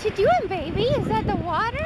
What you doing, baby? Is that the water?